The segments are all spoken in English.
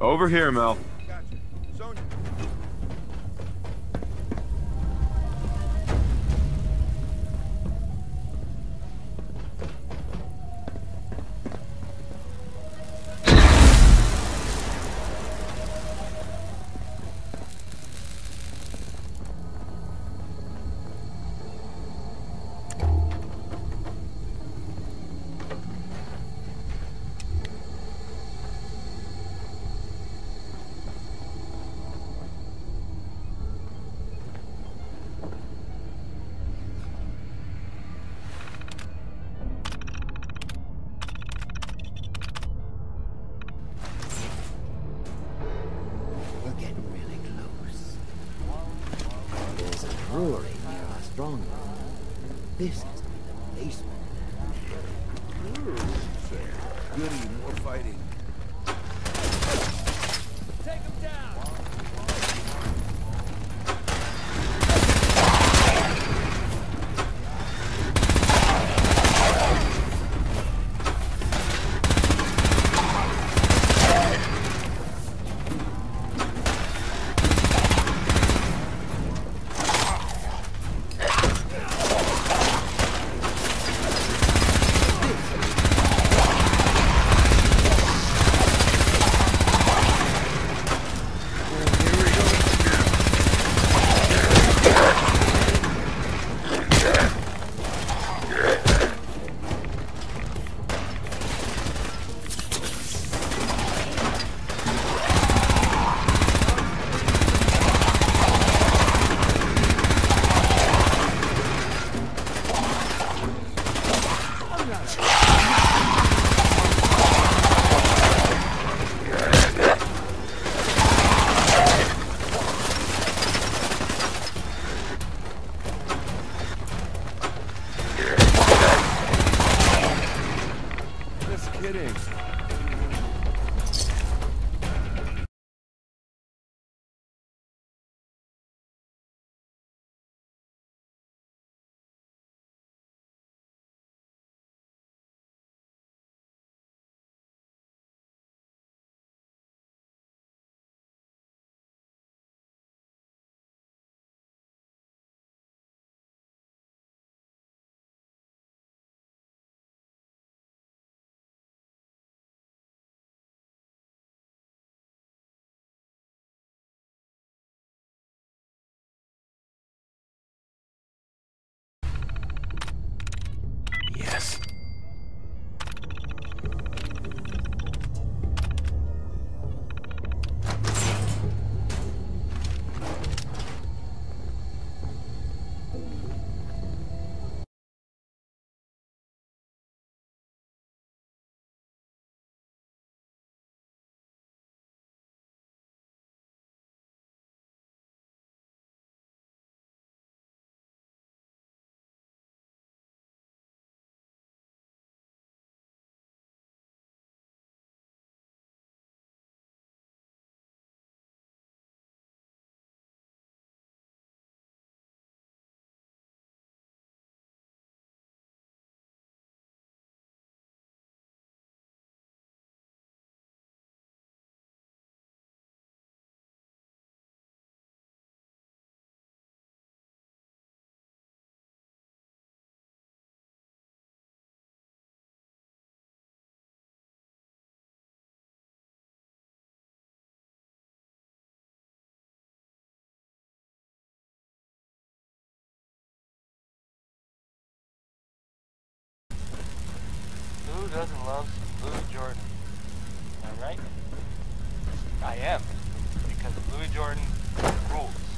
Over here, Mel. Brewery near our. This is the basement. Goody, more fighting. Doesn't love some Louis Jordan? Am I right? I am. Because Louis Jordan rules.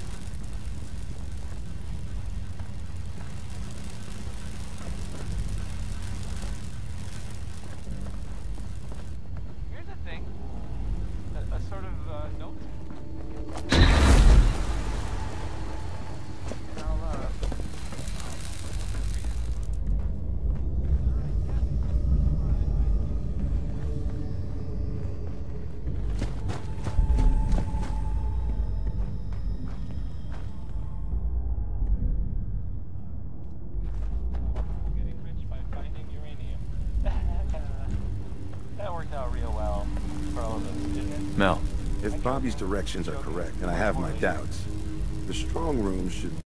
Mel, If Bobbi's directions are correct, and I have my doubts, the strong room should...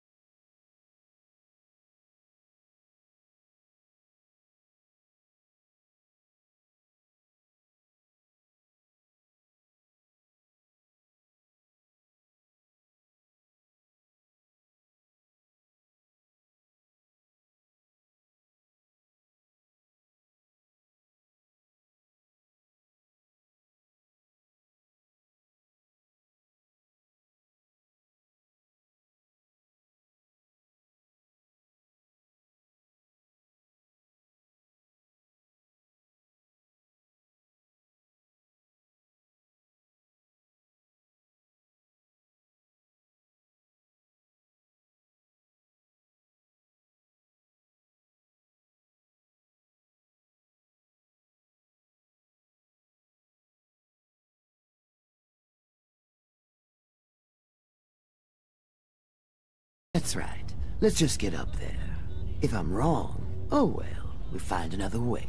That's right. Let's just get up there. If I'm wrong, oh well, we find another way.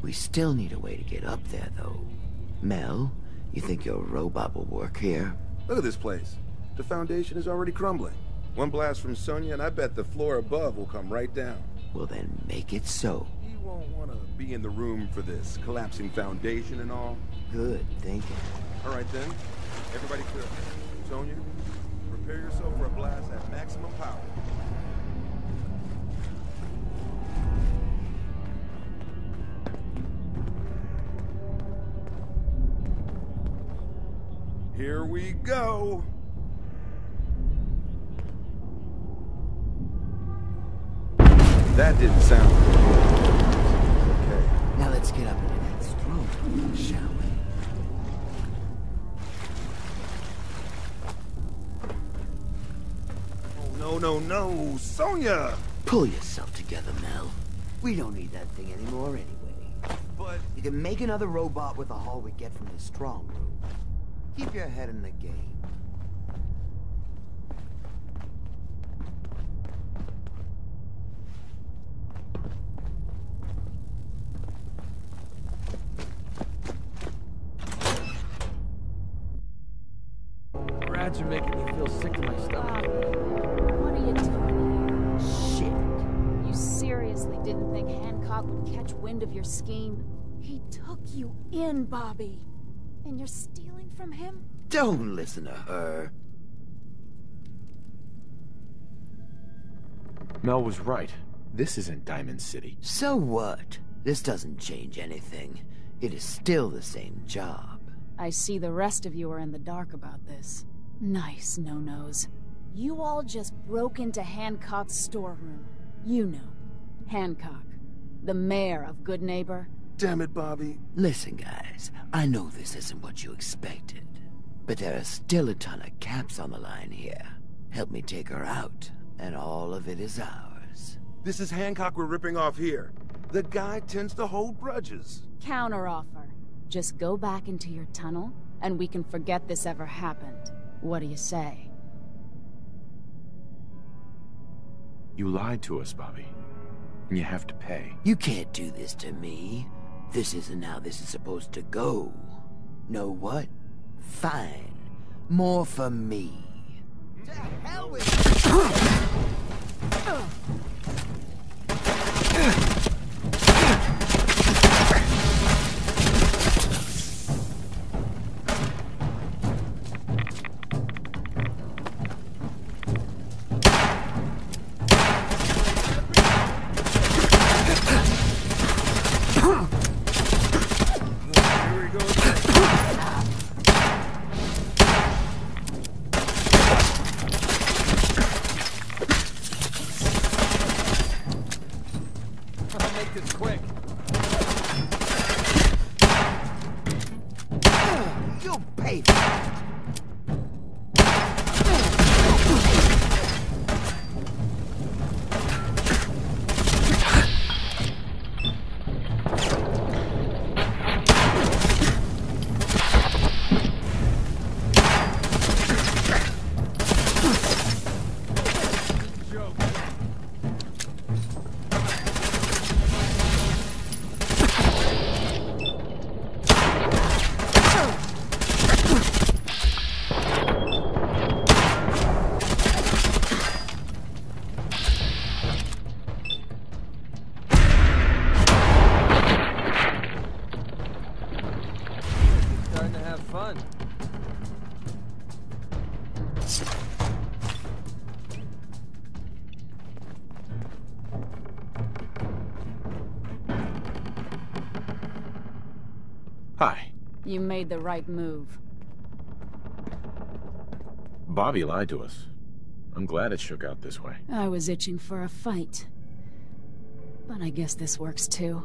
We still need a way to get up there, though. Mel, you think your robot will work here? Look at this place. The foundation is already crumbling. One blast from Sonya, and I bet the floor above will come right down. Well, then make it so. You won't want to be in the room for this collapsing foundation and all. Good thinking. All right, then. Everybody clear. Sonya, prepare yourself for a blast at maximum power. Here we go. That didn't sound good. Okay. Now let's get up into that strong shall we? Oh, no, no, no. Sonya! Pull yourself together, Mel. We don't need that thing anymore anyway. But You can make another robot with the haul we get from the strong room. Keep your head in the game. You in, Bobbi. And you're stealing from him? Don't listen to her. Mel was right. This isn't Diamond City. So what? This doesn't change anything. It is still the same job. I see the rest of you are in the dark about this. Nice No-Nose. You all just broke into Hancock's storeroom. You know. Hancock. The mayor of Goodneighbor. Damn it, Bobbi. Listen, guys, I know this isn't what you expected, but there are still a ton of caps on the line here. Help me take her out, and all of it is ours. This is Hancock we're ripping off here. The guy tends to hold grudges. Counteroffer. Just go back into your tunnel, and we can forget this ever happened. What do you say? You lied to us, Bobbi. And you have to pay. You can't do this to me. This isn't how this is supposed to go. Know what? Fine. More for me. To hell with Make this quick. You'll pay Hi. You made the right move. Bobbi lied to us. I'm glad it shook out this way. I was itching for a fight. But I guess this works too.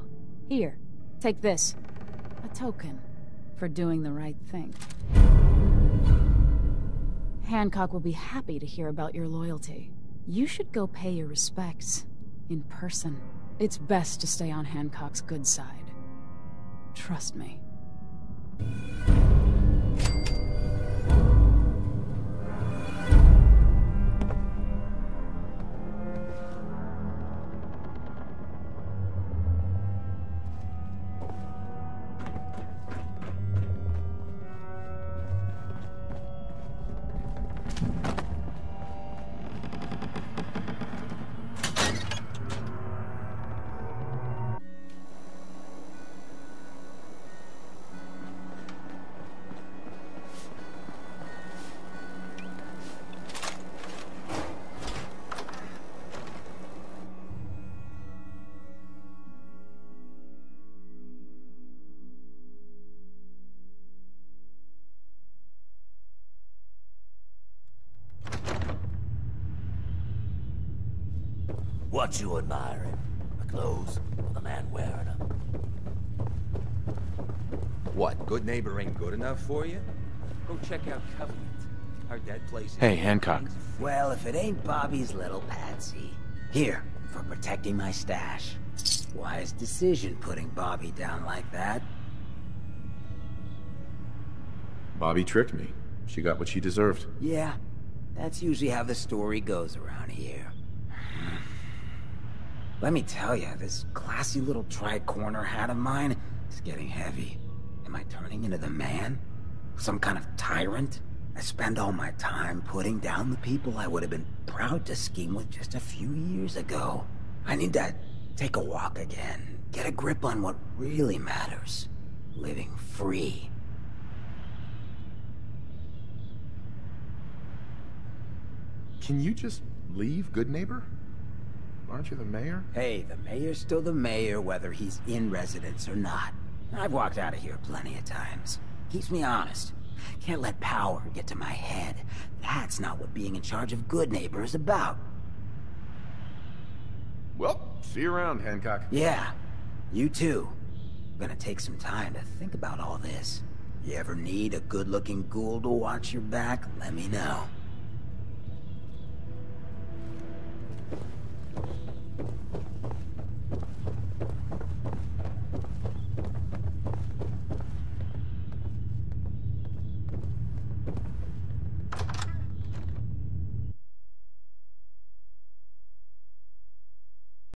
Here, take this. A token for doing the right thing. Hancock will be happy to hear about your loyalty. You should go pay your respects. In person. It's best to stay on Hancock's good side. Trust me. Thank you. What you admiring? The clothes or the man wearing them? What, Goodneighbor ain't good enough for you? Go check out Covenant. Heard that place is Hey, Hancock. Well, if it ain't Bobbi's little patsy. Here, for protecting my stash. Wise decision putting Bobbi down like that. Bobbi tricked me. She got what she deserved. Yeah, that's usually how the story goes around here. Let me tell you, this classy little tri-corner hat of mine is getting heavy. Am I turning into the man? Some kind of tyrant? I spend all my time putting down the people I would have been proud to scheme with just a few years ago. I need to take a walk again, get a grip on what really matters. Living free. Can you just leave, Goodneighbor? Aren't you the mayor? Hey, the mayor's still the mayor whether he's in residence or not. I've walked out of here plenty of times. Keeps me honest. Can't let power get to my head. That's not what being in charge of Goodneighbor is about. Well, see you around, Hancock. Yeah, you too. Gonna take some time to think about all this. You ever need a good-looking ghoul to watch your back, let me know.